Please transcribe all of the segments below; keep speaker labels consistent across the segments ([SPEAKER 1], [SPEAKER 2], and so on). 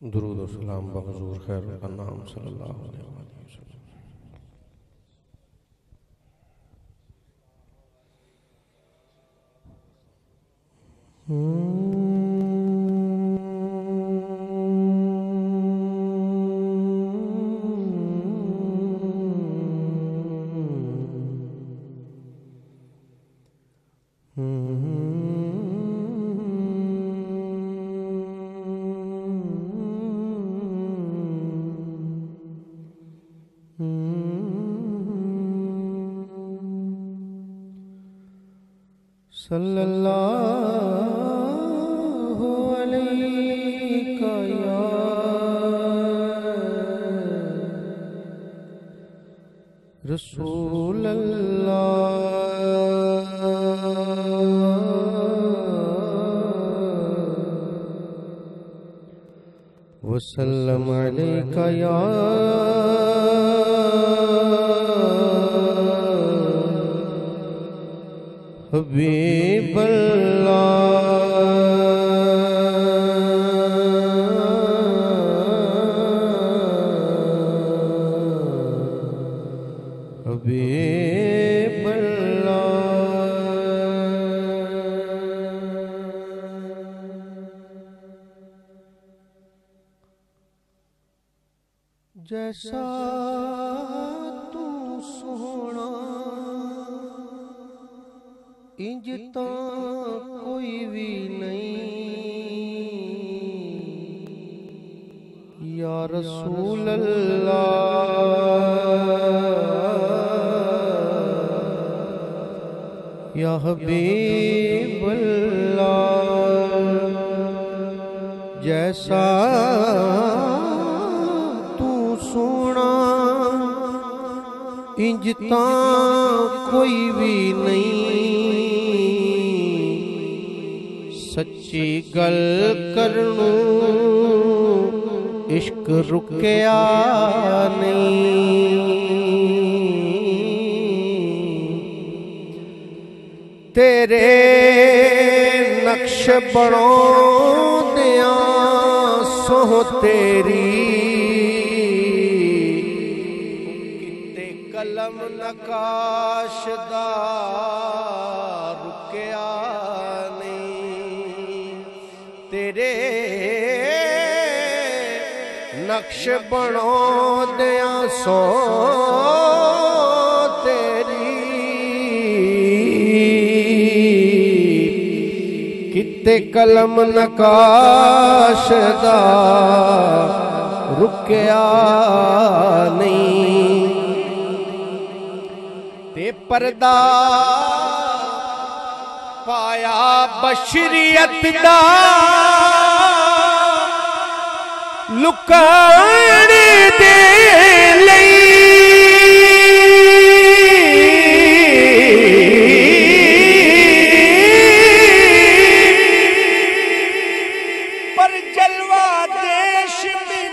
[SPEAKER 1] दरूद सलाम बजूर खैर का नाम सल्लल्लाहु अलैहि वसल्लम। सल्लल्लाहु रसूल वसल्लम या हबीब। रसूल अल्लाह या जैसा तू सोना इंज ता कोई भी नहीं। सच्ची गल करनू। इश्क रुकया नहीं तेरे नक्श बड़ो दिया सोह तेरी। किते कलम नकाश दा रुकया नहीं तेरे नक्श बनो दिया सो तेरी किते कलम नकाश दा रुकया नहीं ते पर्दा पाया बशरीयत दा लुकाण दे पर जलवा देश में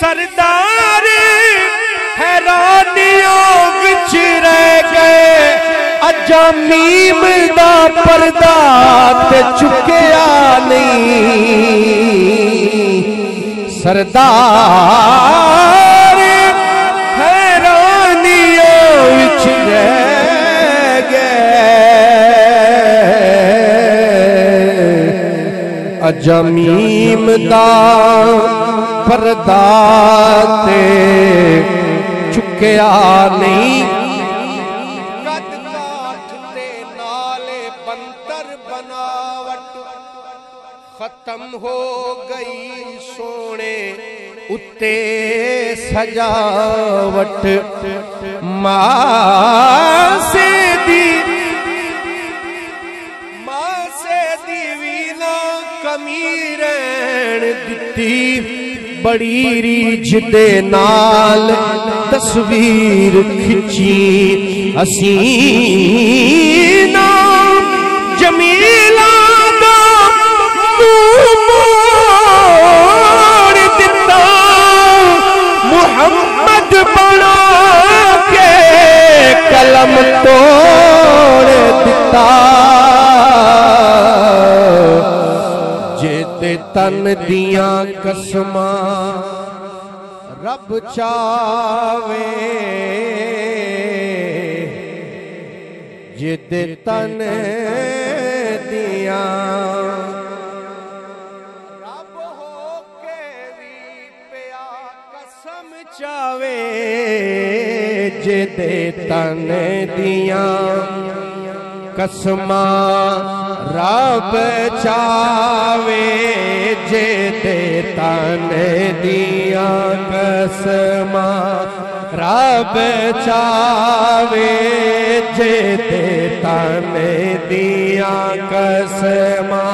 [SPEAKER 1] सरदार हैरानियों रह गए। अजा मीम दा पर्दा ते चुकिया नहीं। सरदार हैरानियों विच रह गए। अजा मीम दा पर्दा ते चुकिया नहीं। हो गई सोने, उत्ते सजावट माँ से दी माँ से दी वीना कमी रहन दिती बड़ी रीझ दे नाल तस्वीर खिंची, असी मोहम्मद बना के कलम तोड़ दिता। जेते तन दिया कसमा, रब चावे। जिद तन दिया जिदे तन दिया कसमा रब चावे, जिदे तन दिया कसमा रब चावे, जिदे तन दिया कसमा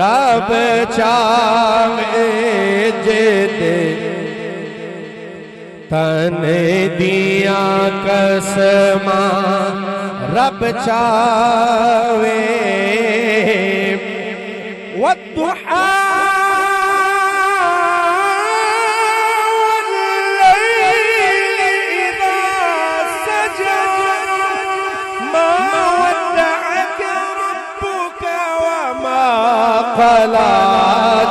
[SPEAKER 1] रब चावे, जिदे तने दिया कसमा रब चावे। वद्दुहा कला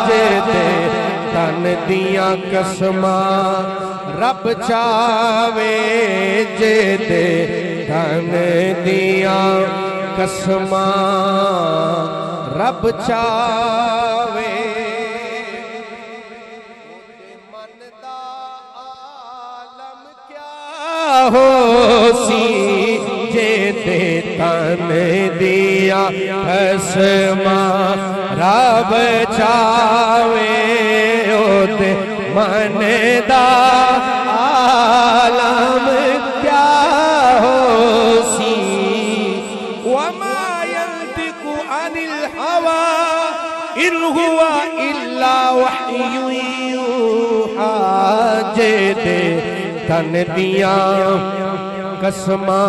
[SPEAKER 1] जे तन दिया कसमा रब चावे जे दे धन दिया कसमा। रब चावे। मन आलम क्या हो सी जे दे धन दिया कसमा। रब चावे ओ दे मनदा, आलम क्या हो सी? वमायंतिकु अनिल हवा, इन हुआ इल्ला वहयु हाजे दे तन दिया, कसमा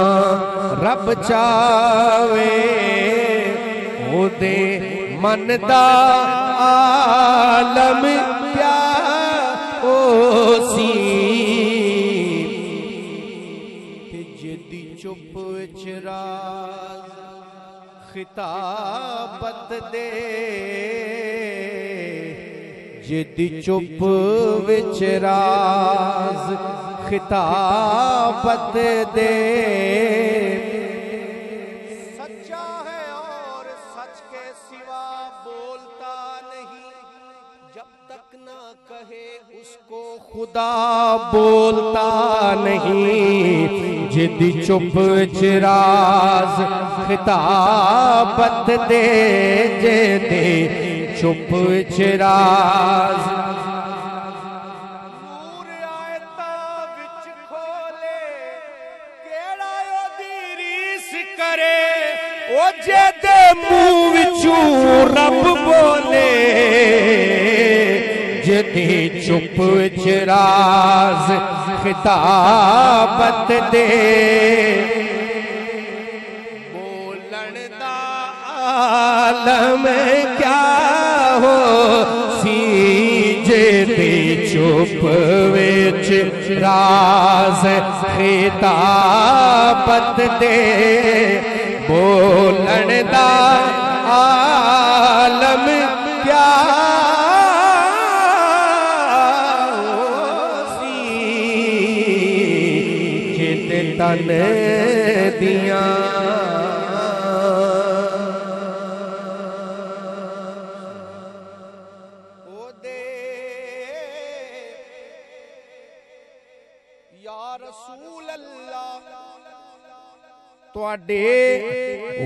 [SPEAKER 1] रब चावे। ओदे मन दा आलम ਕੋਸੀ ਭਿੱਜੇ ਦੀ ਚੁੱਪ ਵਿੱਚ ਰਾਜ਼ ਖਿਤਾਬਤ ਦੇ ਜਿੱਦੀ ਚੁੱਪ ਵਿੱਚ ਰਾਜ਼ ਖਿਤਾਬਤ ਦੇ ना कहे, उसको खुदा बोलता नहीं। जिद चुप चिराज खिताबत दे जे दे चुप चिराज करे? ओ जे दे मुँह विचू रब बोले। थी चुप चिराज खिताबत दे। बोलन आलम क्या हो? सीजे थी चुप विच राज, खिताबत दे। बोलन दा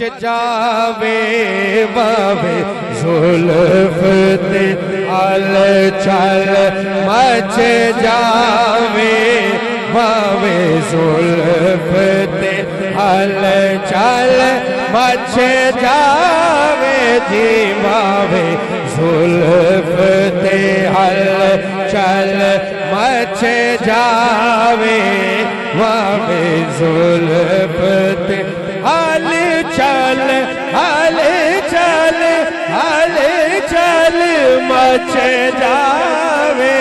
[SPEAKER 1] जावे बाबे जुल्फ ते हल चल मच जावे बाबे जुल्फ ते हल चल मच जावे, जी वावे, जुल्फ ते हल चल मच जावे, वावे, जुल्फ ते हल चल, हल चल हल चल, मच जावे,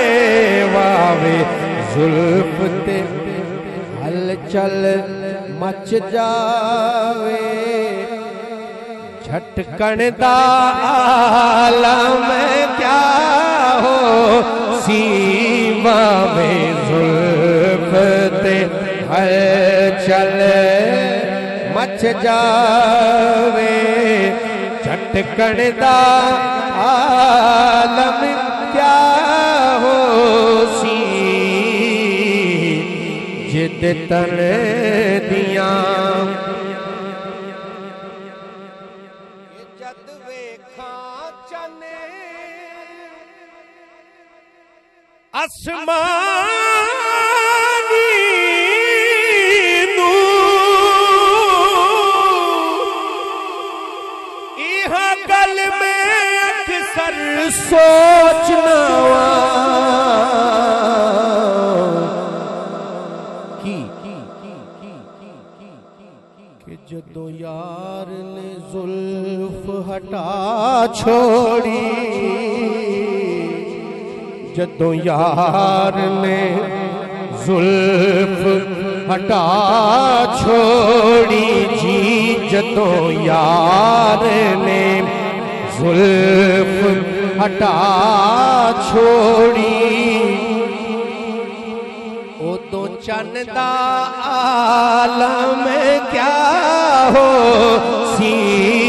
[SPEAKER 1] वावे। जुल्फ ते हल चल, मच जावे। झटकण दा आलम क्या हो? सीमा में जुल्फ ते हल मच जावे झटकण दा आलम क्या हो सी? जिद तन दियाँ। ਜਦ सोचना की जदो यार ने जुल्फ हटा छोड़ी, जदो यार ने जुल्फ हटा छोड़ी, जी जदो यार ने जुल्फ हटा छोड़ी। वो तो चंदा आलम क्या हो? सी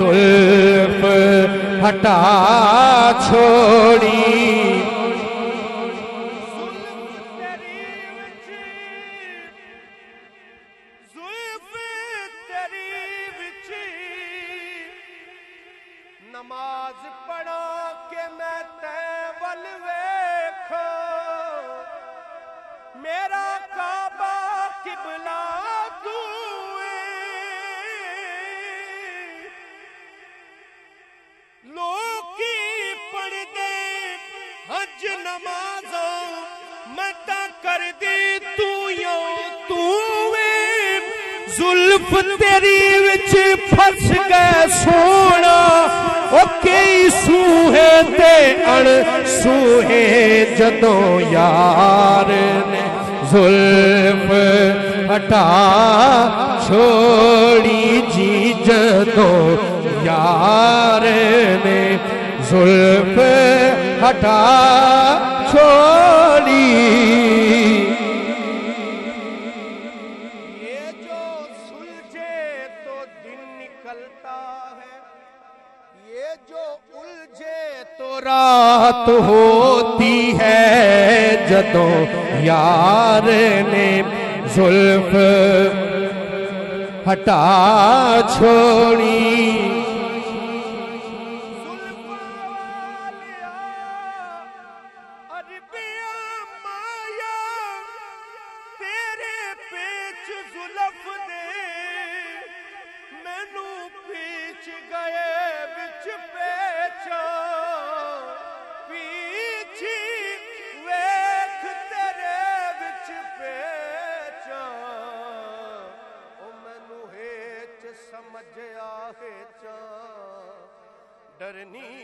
[SPEAKER 1] जुल्फ हटा छोड़ी। ਜਦੋਂ ਯਾਰ ਨੇ ਜ਼ੁਲਫ ਹਟਾ ਛੋੜੀ ਜੀ ਜਦੋਂ ਯਾਰ ਨੇ ਜ਼ੁਲਫ ਹਟਾ जुल्फ हटा छोड़ी। ਕਰਨੀ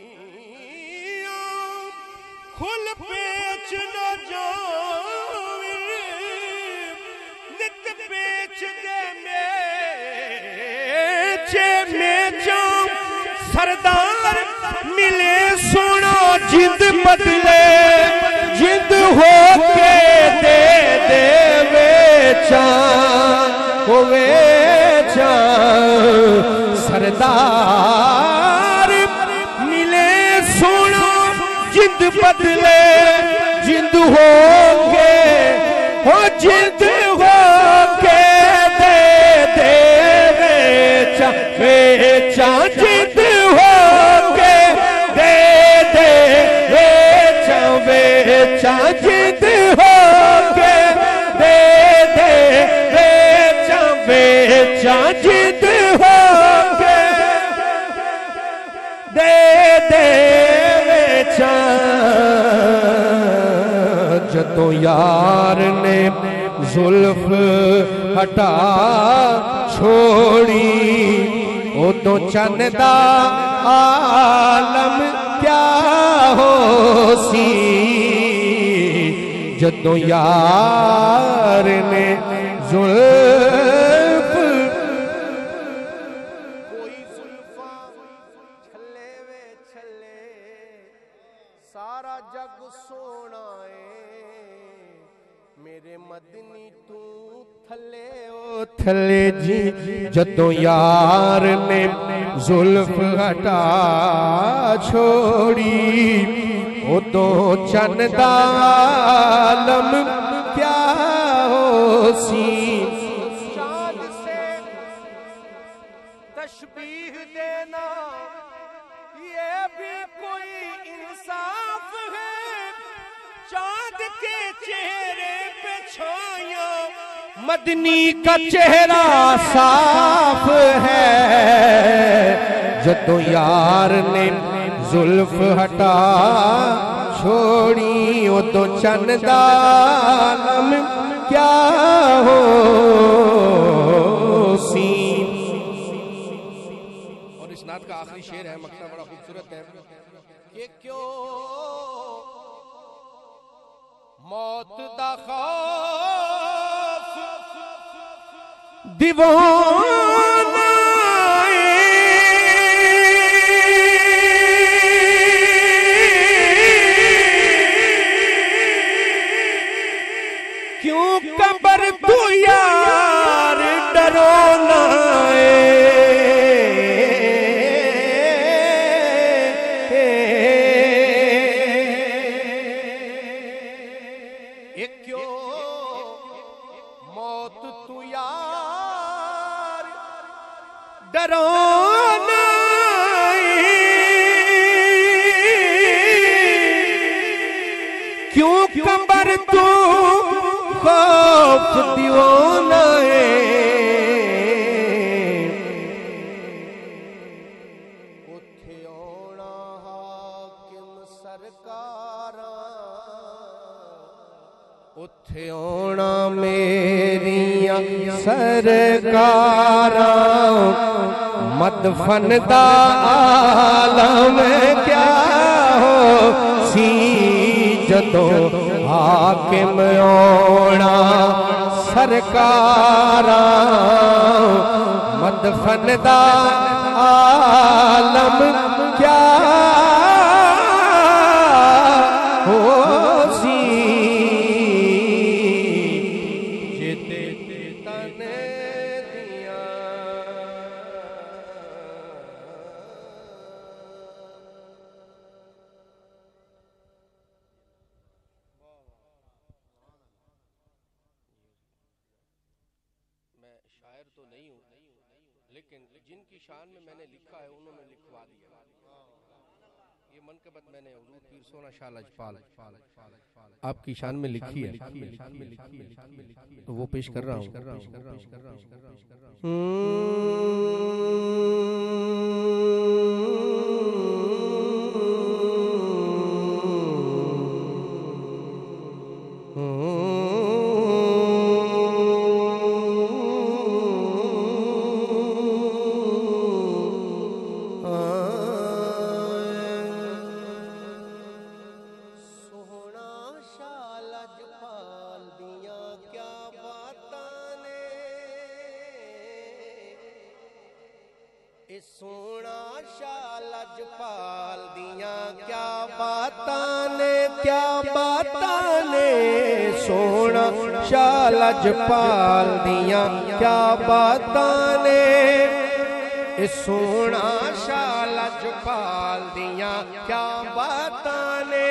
[SPEAKER 1] ਸਰਦਾਰ ਮਿਲੇ ਸੋਣਾ ਜਿੰਦ ਬਦਲੇ। ਜਿੰਦ ਹੋ ਕੇ ਦੇਵੇ ਚਾਂ ਹੋਵੇ ਸਰਦਾਰ जिंद बदले जिंद हो लता छोड़ी, उदो चंदा आलम क्या हो सी? जदों यार ने जुल्फ सारा जग सोना है ਮੇਰੇ ਮਦਨੀ ਤੂੰ ਥੱਲੇ ਓ ਥੱਲੇ ਜੀ ਜਦੋਂ ਯਾਰ ਨੇ ਜ਼ੁਲਫ ਹਟਾ ਛੋੜੀ ਉਦੋਂ ਚੰਨ ਦਾ ਆਲਮ ਕਿਆ ਹੋ मदनी का चेहरा साफ़ है। जदों यार ने जुल्फ हटा, छोड़ी उदों तो दालम क्या हो? सी और इस का आखिरी शेर है मकता बड़ा खूबसूरत है। कि क्यों मौत खौफ दीवाना क्यों कमर तू खौफ दीवाना है उठना आना हाकिम मेरिया सरकार। मदफन दा क्या हो? तो हाकिम ओणा सरकारा मदफन दा आलम क्या? हो शायर तो नहीं हूँ। लेकिन जिनकी शान में मैंने लिखा है, उन्होंने लिखवा दिया। ये मनकबत मैंने पीर सोना शाह लजपाल। आपकी शान में लिखी है। तो वो पेश कर रहा हूँ। सोना शाह लजपाल दिया क्या बातां ने क्या बातां ने सोना शाह लजपाल दिया क्या बातां ने सोना शाह लजपाल दिया क्या बातां ने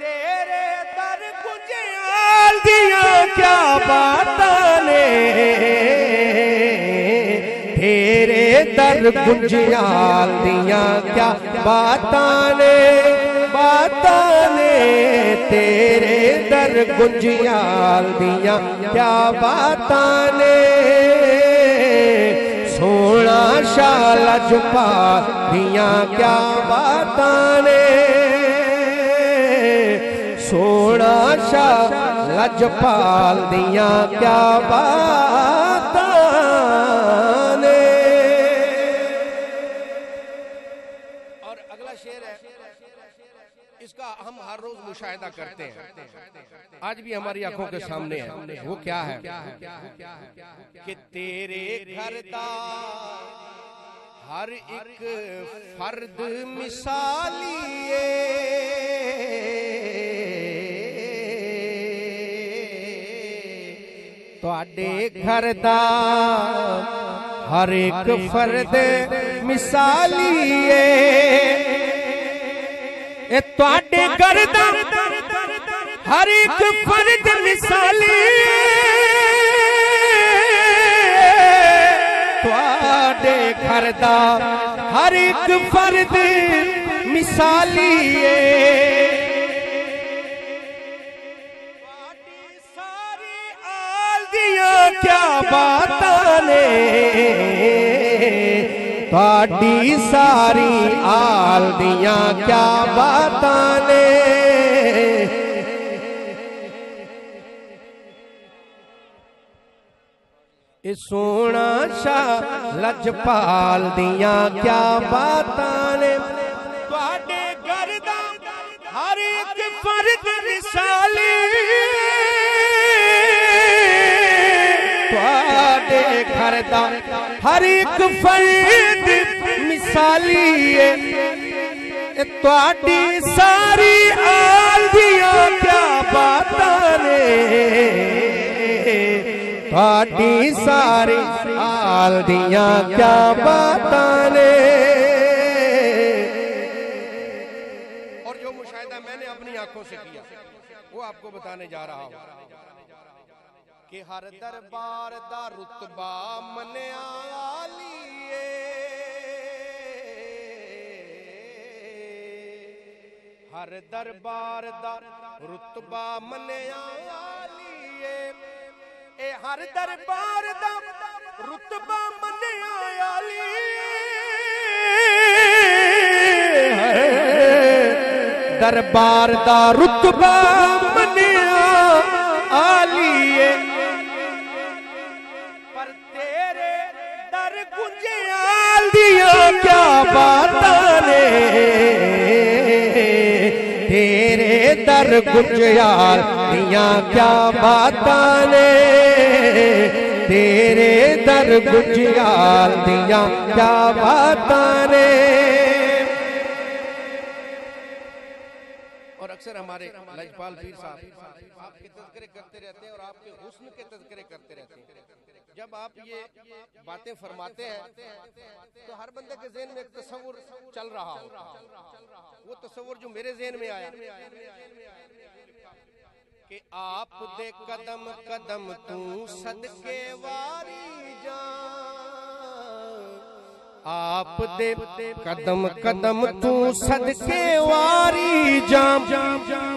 [SPEAKER 1] तेरे दर गुजयाल दिया क्या बातां ने तेरे दर गुंजियाल दिया क्या बातां ने बातां ने तेरे दर गुंजियाल दिया क्या बातां ने सोना शाल जुपा दिया, क्या बातां ने सोना शाह लजपाल दिया, क्या बातां मुशाहिदा करते हैं आज भी हमारी आंखों के सामने है वो क्या है कि तेरे घर का हर एक फर्द मिसालिए ਤੁਹਾਡੇ ਘਰ ਦਾ ਹਰ ਇੱਕ ਫਰਦ ਮਿਸਾਲੀ ਏ ਇਹ ਤੁਹਾਡੇ ਘਰ ਦਾ ਹਰ ਇੱਕ ਫਰਦ ਮਿਸਾਲੀ ਏ सारी आल दिया क्या बातां ने ਤੁਹਾਡੀ ਸਾਰੀ ਆਲ ਦੀਆਂ क्या ਬਾਤਾਂ ਨੇ ਇਹ ਸੋਹਣਾ ਸ਼ਾਹ ਲਜਪਾਲ ਦੀਆਂ क्या ਬਾਤਾਂ ਨੇ ਤੁਹਾਡੇ ਘਰ ਦਾ ਹਰ ਇੱਕ ਫਰਦ ਮਿਸਾਲੀ ਤੁਹਾਡੇ ਘਰ ਦਾ ਹਰ ਇੱਕ ਫਰਦ ਮਿਸਾਲੀ ਏ ਇਹ ਤੁਹਾਡੀ ਸਾਰੀ ਆਲ ਦੀਆਂ ਕਿਆ ਬਾਤਾਂ ਨੇ ਤੁਹਾਡੀ ਸਾਰੀ ਆਲ ਦੀਆਂ ਕਿਆ ਬਾਤਾਂ ਨੇ और जो मुशाहिदा मैंने अपनी आंखों से किया वो आपको बताने जा रहा हूं कि हर दरबार दा रुतबा मनिया आलीए हर दरबार दा रुतबा मनिया आलीए ए हर दरबार दा रुतबा मनिया आलीए दरबार दा रुतबा मनिया आलीए पर तेरे दर गुंजियाल दिया क्या बातां ने तेरे दर गुंजियाल दिया क्या बातां ने तेरे दर गुंजियाल दिया क्या बातां ने और अक्सर हमारे लजपाल पीर साहब आपके तस्करे करते रहते हैं और आपके हुस्न के तस्करे करते रहते हैं। जब आप ये बातें फरमाते हैं तो हर बंदे के जेन में एक तस्वुर चल रहा हो। वो तस्वुर जो मेरे जेन में आया, कि आप दे कदम कदम तू सदके वारी जा आप दे कदम कदम तू सदके वारी जाम।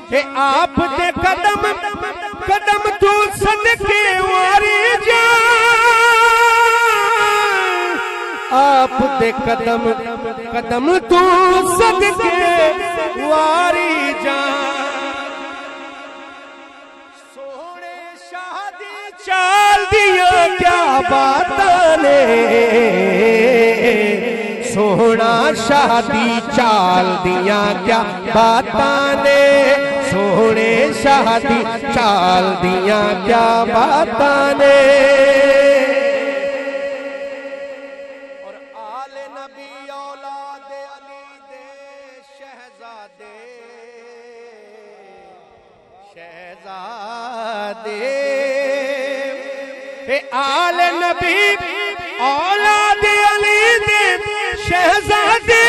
[SPEAKER 1] हे आप दे कदम कदम तू सदके वारी जाम। आप दे कदम कदम तू सदके वारी जाम। सोने शादी चाल दिया क्या बातां ने? सोना शादी चाल दिया क्या बातां ने सोने शादी चाल दिया क्या बातां ने और आल नबी औलाद शहजादे। शहजादे। शहजादे।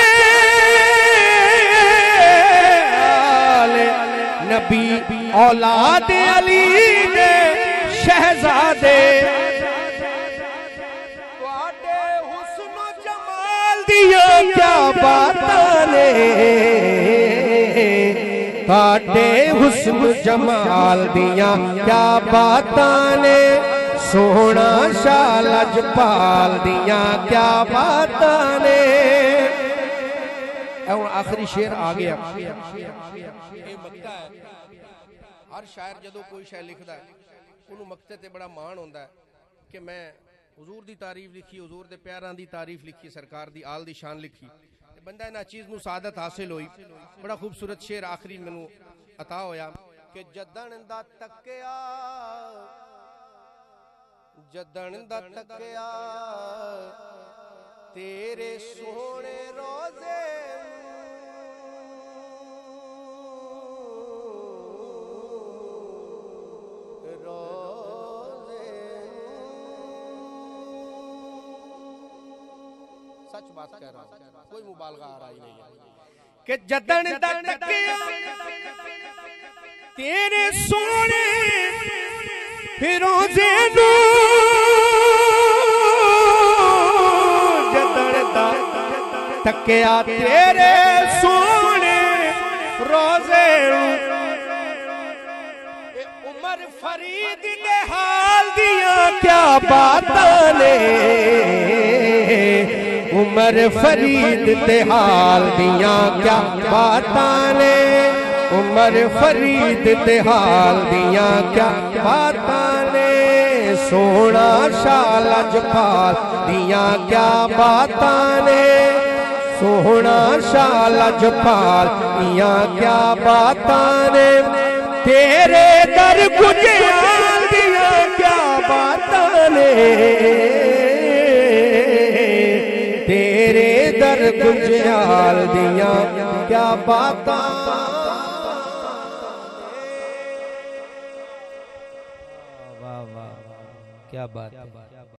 [SPEAKER 1] नबी औलाद अली दे शहजादे। क्या बात ने हुस्न जमाल दिया, क्या बात ने सोना शाह लजपाल दिया क्या बात ने हूँ आखिरी शेर आ गया हर शायर जो कोई शायर लिखता है उन्होंने मकते ते बड़ा मान होंगे कि मैं हजूर की तारीफ़ लिखी हजूर के प्यार की तारीफ़ लिखी सरकार की आल की शान लिखी बंदा इन्होंने चीज़ में सादत हासिल हुई बड़ा खूबसूरत शेर आखिरी मैं अता होया कि जदन का तकया ਜਦਣ ਦਾ ਤੱਕਿਆ ਜਦਣ ਦਾ ਤੱਕਿਆ ਤੇਰੇ ਸੋਹਣੇ ਰੋਜ਼ੇ सच बात कह रहा हूं कोई मुबालगा आ रहा ही नहीं है कि जदन दा तकिया तेरे सोने फिरोजे नु जदन तेरे सोने। रोज़े उमर फरीद दे हाल दिया क्या बातां ने उमर फरीद ते हाल दिया क्या बातां ने उमर फरीद ते हाल दिया क्या बातां ने सोना शाह लजपाल दिया क्या बातां ने? सोना शाह लजपाल दिया क्या बातां ने? तेरे दर गुजराल दिया क्या बात ने? तेरे दर गुजराल दिया क्या बातां?
[SPEAKER 2] वाह वाह वाह क्या बात है।